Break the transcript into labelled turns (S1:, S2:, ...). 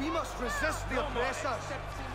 S1: We must resist the oppressors.